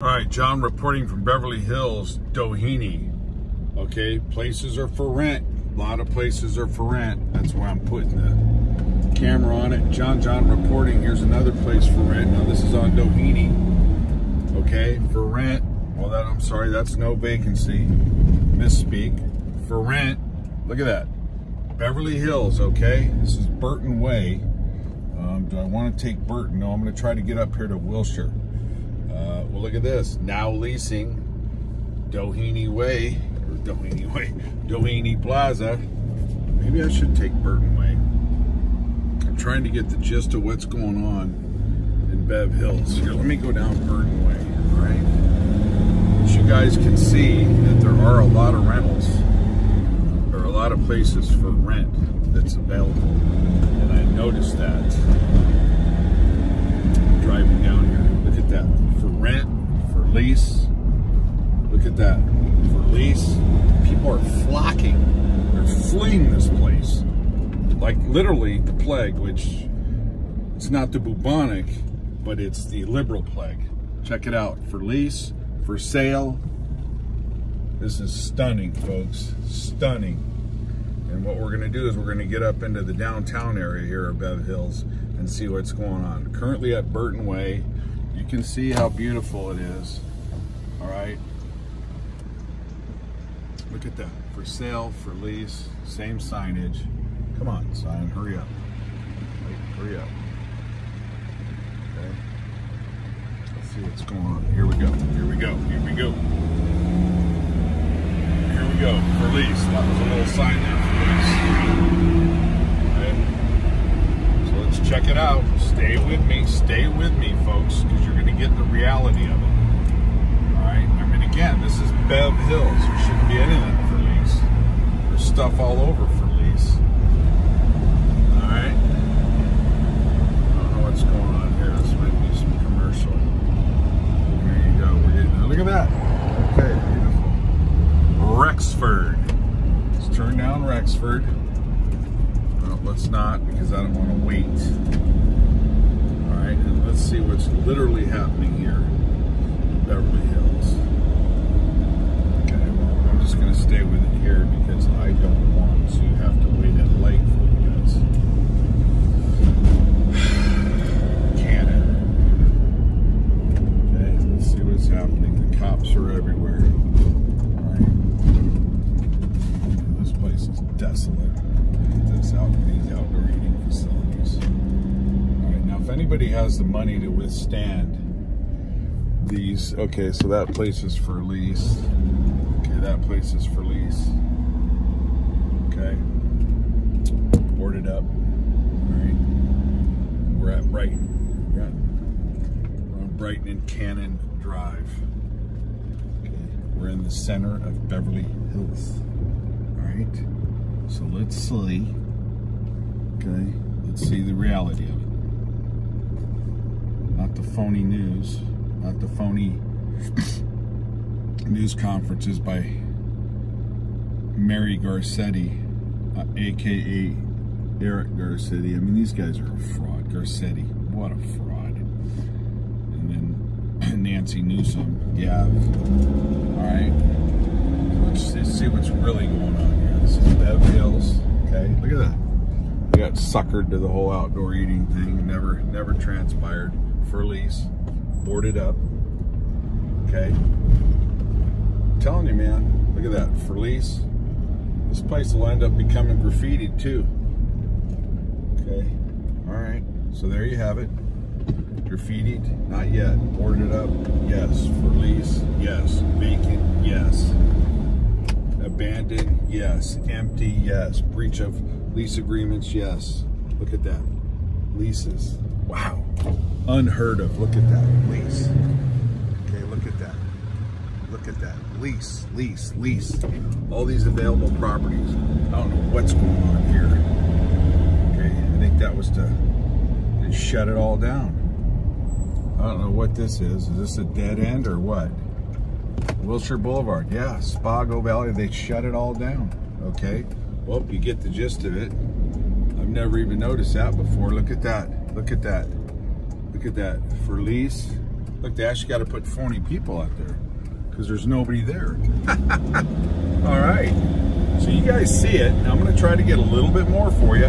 All right, John reporting from Beverly Hills, Doheny. Okay, places are for rent. A lot of places are for rent. That's why I'm putting the camera on it. John John reporting. Here's another place for rent. Now this is on Doheny. Okay, for rent. Well, that I'm sorry, that's no vacancy. Misspeak. For rent. Look at that. Beverly Hills. Okay, this is Burton Way. Um, do I want to take Burton? No, I'm going to try to get up here to Wilshire. Uh, well, look at this. Now leasing Doheny Way, or Doheny Way, Doheny Plaza. Maybe I should take Burton Way. I'm trying to get the gist of what's going on in Bev Hills. Here, let me go down Burton Way, all right? As you guys can see that there are a lot of rentals. There are a lot of places for rent that's available. And I noticed that driving down here. Look at that. For rent, for lease. Look at that. For lease. People are flocking. They're fleeing this place. Like literally the plague, which it's not the bubonic, but it's the liberal plague. Check it out. For lease, for sale. This is stunning, folks. Stunning. And what we're gonna do is we're gonna get up into the downtown area here of Bev Hills and see what's going on. Currently at Burton Way, you can see how beautiful it is. All right. Look at that. For sale, for lease, same signage. Come on, sign, hurry up. Wait, hurry up. Okay. Let's see what's going on. Here we go. Here we go. Here we go. Here we go. For lease. That was a little sign there for lease. So let's check it out. Stay with me. Stay with me, folks, get the reality of it. All right. I mean, again, this is Bev Hills. There shouldn't be anything for lease. There's stuff all over for lease. All right. I don't know what's going on here. This might be some commercial. There you go. We're getting. Look at that. Okay, beautiful. Rexford. Let's turn down Rexford. Well, let's not because I don't want to wait. Let's see what's literally happening here in Beverly Hills. Okay, well, I'm just going to stay with it here because I don't want to have to wait at light for you guys. Canon. Okay, let's see what's happening. The cops are everywhere. This place is desolate. This out these outdoor eating facilities. If anybody has the money to withstand these, okay, so that place is for lease. Okay, that place is for lease. Okay, boarded up. All right, we're at Brighton. We're, we're on Brighton and Canon Drive. Okay, we're in the center of Beverly Hills. All right, so let's see. Okay, let's see the reality of it. Phony news, not the phony news conferences by Mary Garcetti, uh, aka Eric Garcetti. I mean, these guys are a fraud. Garcetti, what a fraud. And then Nancy Newsom, yeah. All right, let's, let's see what's really going on here. This is Bev Hills. Okay, look at that. We got suckered to the whole outdoor eating thing. Never, never transpired. For lease, boarded up. Okay. I'm telling you, man. Look at that. For lease. This place will end up becoming graffitied too. Okay. All right. So there you have it. Graffitied? Not yet. Boarded up? Yes. For lease? Yes. Vacant? Yes. Abandoned? Yes. Empty? Yes. Breach of lease agreements? Yes. Look at that. Leases. Wow. Unheard of. Look at that. Lease. Okay, look at that. Look at that. Lease, lease, lease. All these available properties. I don't know what's going on here. Okay, I think that was to shut it all down. I don't know what this is. Is this a dead end or what? Wilshire Boulevard. Yeah, Spago Valley. They shut it all down. Okay. Well, you get the gist of it. I've never even noticed that before. Look at that. Look at that. Look at that. For lease, Look, they actually got to put 40 people out there because there's nobody there. All right. So you guys see it. Now I'm to try to get a little bit more for you.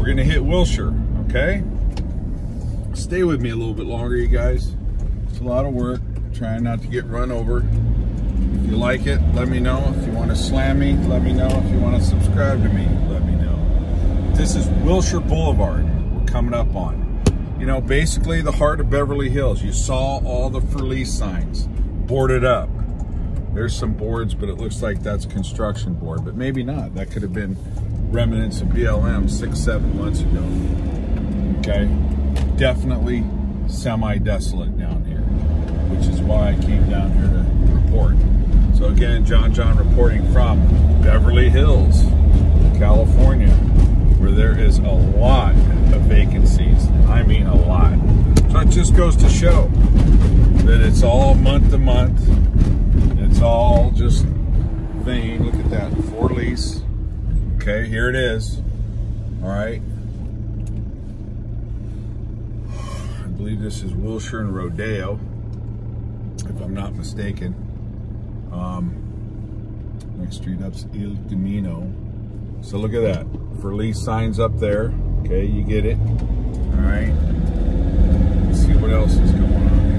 We're to hit Wilshire, okay? Stay with me a little bit longer, you guys. It's a lot of work. Trying not to get run over. If you like it, let me know. If you want to slam me, let me know. If you want to subscribe to me, let me know. This is Wilshire Boulevard we're coming up on. You know, basically the heart of Beverly Hills. You saw all the for lease signs boarded up. There's some boards, but it looks like that's construction board, but maybe not. That could have been remnants of BLM six, seven months ago. Okay, definitely semi-desolate down here, which is why I came down here to report. So again, John John reporting from Beverly Hills, California, where there is a lot of vacancies. I mean a lot. So it just goes to show that it's all month to month. It's all just vain. Look at that, for lease. Okay, here it is. All right. I believe this is Wilshire and Rodeo, if I'm not mistaken. Um, next street up's El Camino. So look at that. For lease signs up there. Okay, you get it. All right. Let's see what else is going on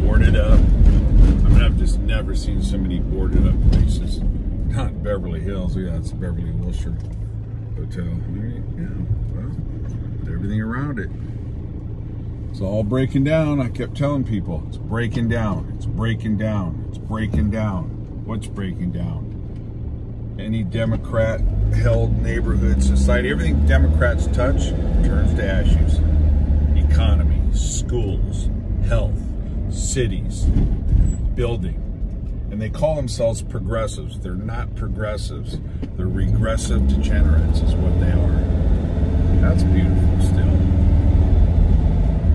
here. Boarded up. I mean, I've just never seen so many boarded up places. Not Beverly Hills. Yeah, it's Beverly Wilshire Hotel. Yeah, well, everything around it. It's all breaking down. I kept telling people, it's breaking down. It's breaking down. It's breaking down. What's breaking down? Any Democrat held neighborhood society, everything Democrats touch turns to ashes. Economy, schools, health, cities, building. And they call themselves progressives. They're not progressives. They're regressive degenerates is what they are. That's beautiful still.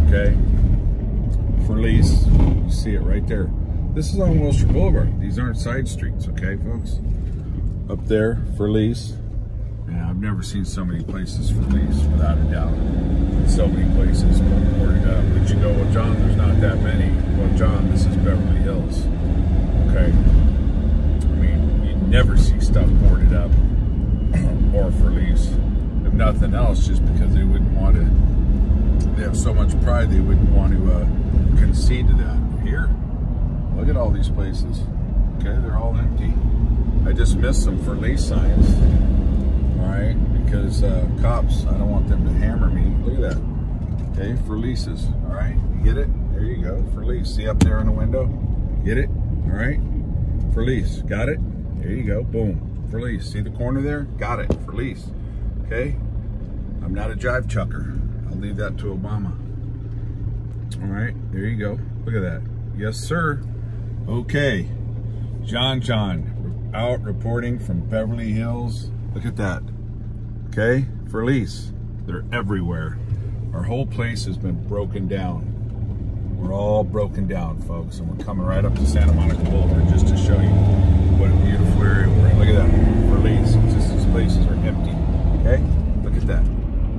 Okay? For lease, you see it right there. This is on Wilshire Boulevard. These aren't side streets, okay, folks? Up there, for lease. Yeah, I've never seen so many places for lease, without a doubt. So many places boarded up. But you go, well, John, there's not that many. Well, John, this is Beverly Hills. Okay? I mean, you never see stuff boarded up or for lease. If nothing else, just because they wouldn't want to, they have so much pride, they wouldn't want to uh, concede to that. Here, look at all these places. Okay, they're all empty. I just missed them for lease signs. All right, because uh, cops, I don't want them to hammer me. Look at that. Okay, for leases. All right, you get it? There you go, for lease. See up there in the window? Get it? All right, for lease. Got it? There you go. Boom. For lease. See the corner there? Got it. For lease. Okay. I'm not a jive chucker. I'll leave that to Obama. All right. There you go. Look at that. Yes, sir. Okay. John John out reporting from Beverly Hills. Look at that. Okay. For lease. They're everywhere. Our whole place has been broken down. We're all broken down, folks, and we're coming right up to Santa Monica Boulevard just to show you what a beautiful area we're in. Look at that, for lease. Just these places are empty, okay? Look at that,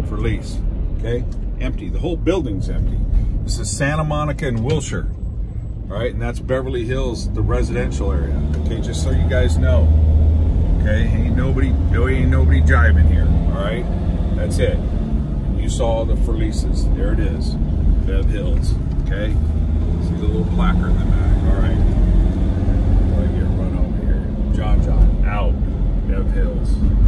for lease, okay? Empty, the whole building's empty. This is Santa Monica and Wilshire, all right? And that's Beverly Hills, the residential area, okay? Just so you guys know, okay? Ain't nobody, ain't nobody jiving here, all right? That's it. You saw the for leases, there it is, Bev Hills. Okay? See the little placard in the back. All right. Me get run over here. John John out. Bev Hills.